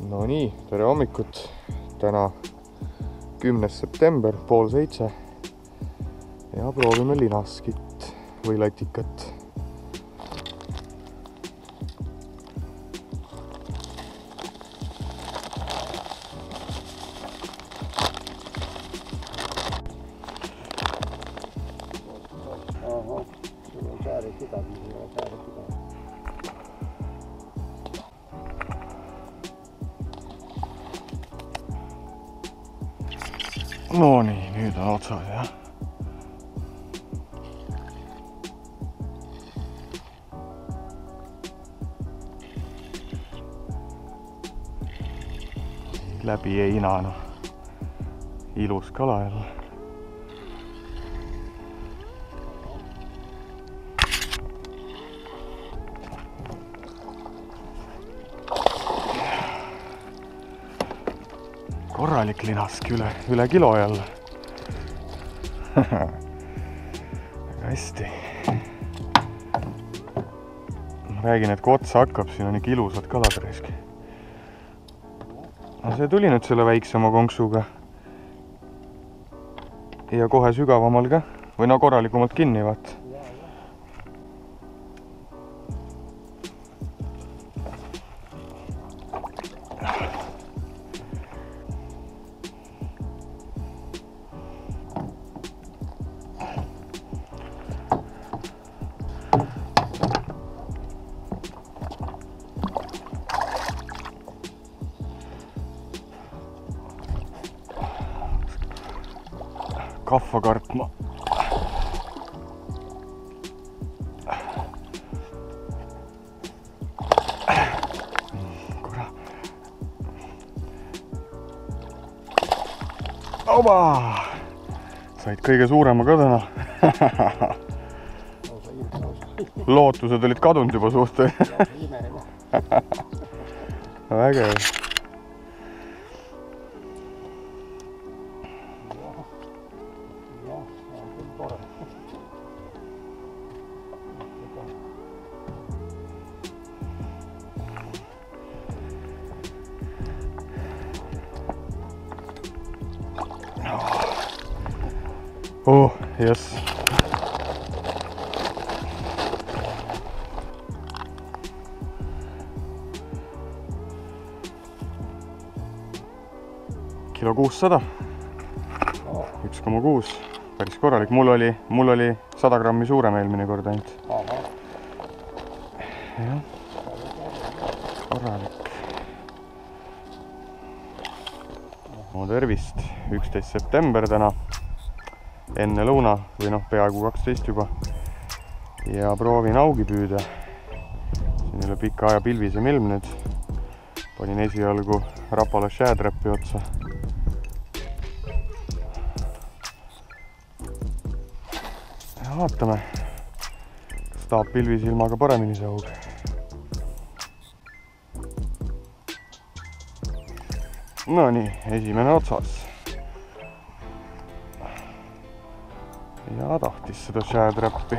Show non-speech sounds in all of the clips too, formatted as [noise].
Nonii, tere hommikut. täna kümnes september, pool seitse. ja proovime linaskit või latikat. ahah, sul on sääreküda, sul on sääreküda. Nonii, nüüd on otsas jah. läbi ei inanu. ilus korralik linask üle, üle kilo jälle. [laughs] hästi. ma räägin, et kui otsa hakkab, siin on ikka ilusad kalad raisk. no see tuli nüüd selle väiksema konksuga. ja kohe sügavamal ka või no korralikumalt kinni, vaata. Kahva kartma. kurat. oba, said kõige suurema lausa lootused olid kadunud juba suht [laughs] vägev. Oh, jess. kilo kuussada, üks koma kuus, päris korralik, mul oli, mul oli sada grammi suurem eelmine kord ainult. jah, korralik. no tervist, üksteist september täna, enne lõuna või noh, peaaegu kaksteist juba. ja proovin augi püüda. siin ei ole pika aja pilvisem ilm nüüd. panin esialgu Rapala shadräppi otsa. vaatame, kas tahab pilvisilmaga paremini see aug. Nonii, esimene otsas. Ja tahtis seda shadräppi.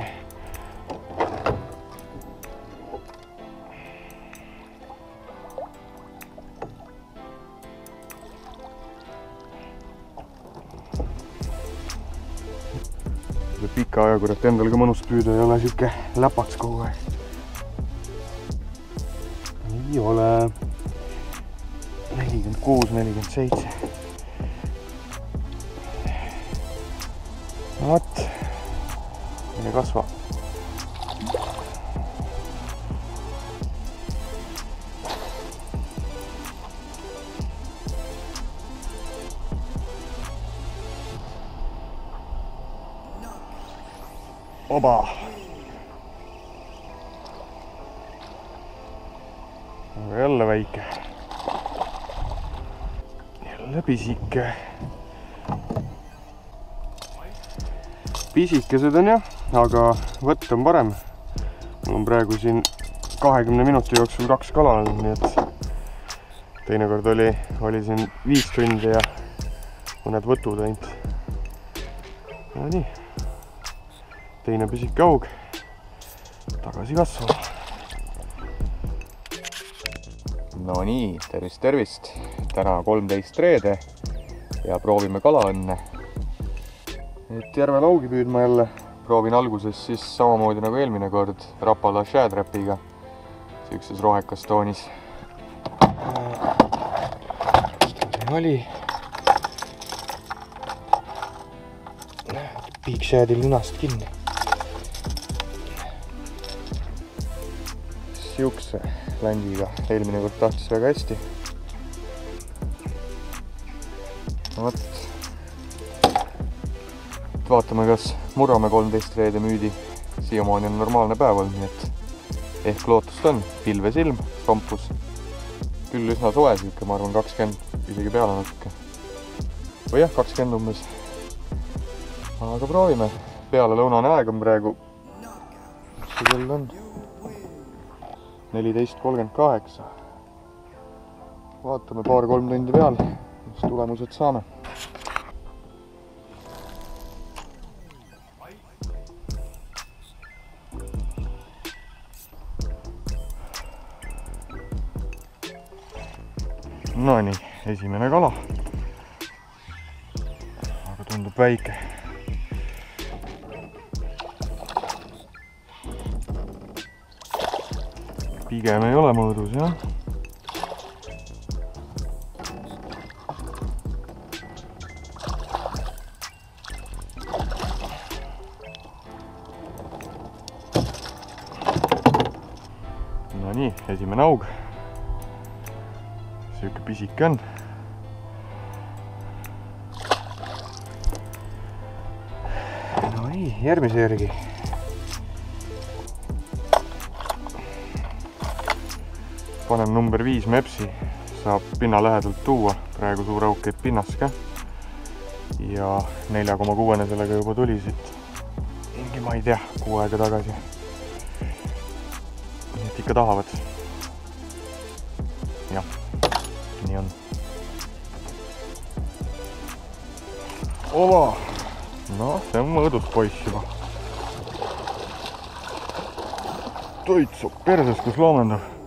selle pika aja kurat endal ka mõnus püüda ei ole sihuke läpats kogu aeg. ei ole. nelikümmend kuus, nelikümmend seitse. Vot, ei kasva. oba. jälle väike. jälle pisike. Pisikesed on jah, aga võtt on parem. mul on praegu siin kahekümne minuti jooksul kaks kala olnud, nii et teinekord oli, oli siin viis tundi ja mõned võtud ainult. Nonii teine pisike aug tagasi kasvama. no nii, tervist, tervist. täna kolmteist reede ja proovime kalaõnne. Et järve laugi püüdma jälle. proovin alguses siis samamoodi nagu eelmine kord Rapala Shadtrapiga. siukses rohekas toonis. oli. Big Shadil ninast kinni. siukse landiga, eelmine kord tahtis väga hästi. vot. Vaatame, kas Murramäe kolmteist reede müüdi. siiamaani on normaalne päev olnud, nii et ehk lootust on. pilvesilm, sompus. küll üsna soe sihuke, ma arvan, kakskümmend, isegi peale natuke. või jah, kakskümmend umbes. aga proovime. pealelõunane aeg on praegu. mis see kell on? neliteist kolmkümmend kaheksa. vaatame paar-kolm tundi peal, mis tulemused saame. Nonii, esimene kala. aga tundub väike pigem ei ole mõõdus jah. Nonii, esimene aug. Pisike on. Nonii, järgmise järgi panen number viis Mepsi, saab pinna lähedalt tuua, praegu suur auk käib pinnas ka. ja nelja koma kuuene sellega juba tuli siit mingi, ma ei tea, kuu aega tagasi. nii et ikka tahavad. Ova, noh, see on mõõdus poiss juba. toitsu perses, kus loomendab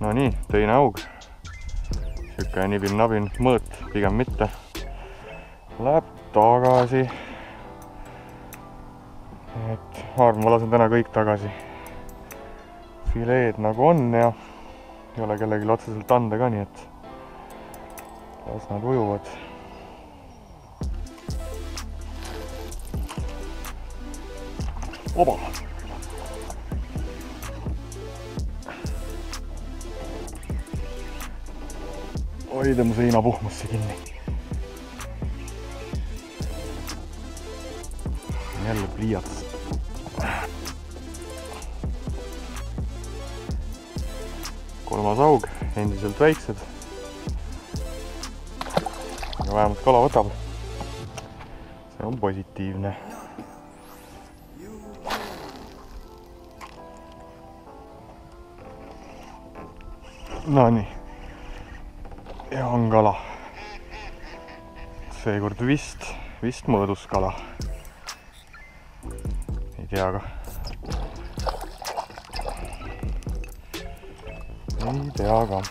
Nonii, teine aug. sihuke nibin-nabin mõõt, pigem mitte. Läheb tagasi. et ma arvan, ma lasen täna kõik tagasi. fileed nagu on ja ei ole kellelegi otseselt anda ka, nii et las nad ujuvad. oba hoida mu seina puhmusse kinni. jälle pliiats. kolmas aug, endiselt väiksed. aga vähemalt kala võtab. see on positiivne. Nonii ja on kala. seekord vist, vist mõõduskala. ei tea ka. ei tea ka.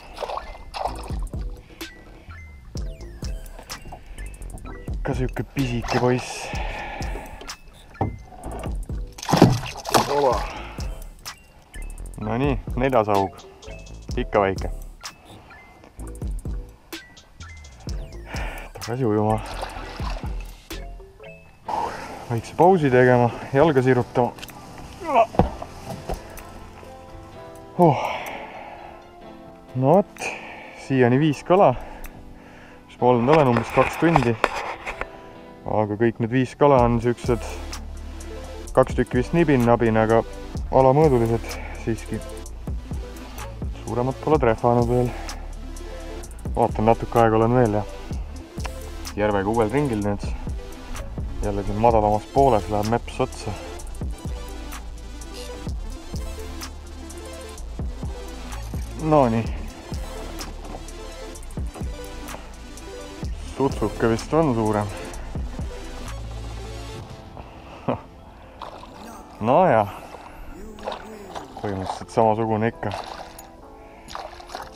ikka sihuke pisike poiss. Nonii, neljas aug, ikka väike tagasi ujuma. väikse pausi tegema, jalga sirutama oh.. no vot, siiani viis kala, mis ma olnud olen, umbes kaks tundi. aga kõik need viis kala on siuksed kaks tükki vist nibin-nabin, aga alamõõdulised siiski. suuremad pole trehvanud veel. vaatan, natuke aega olen veel ja järvega uuel ringil nüüd. jälle siin madalamas pooles läheb meps otsa. Nonii. sutsuke vist on suurem. [laughs] nojah, põhimõtteliselt samasugune ikka.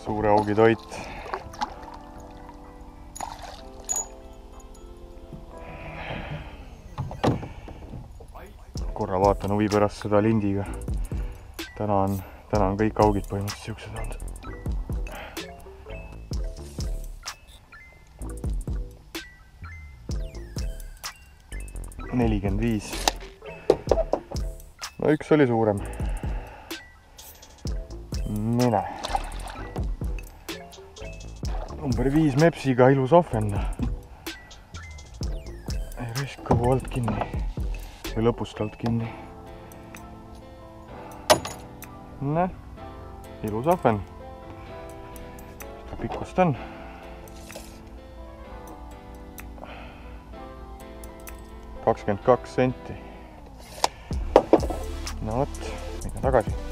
suure augi toit. Korra vaatan huvi pärast seda lindiga. täna on, täna on kõik augid põhimõtteliselt siuksed olnud. nelikümmend viis. no üks oli suurem. mine. number viis Mepsiga ilus ahven. ei raiska alt kinni või lõpust alt kinni. näe, ilus ahven. mis ta pikkust on? kakskümmend kaks senti. no vot, lähme tagasi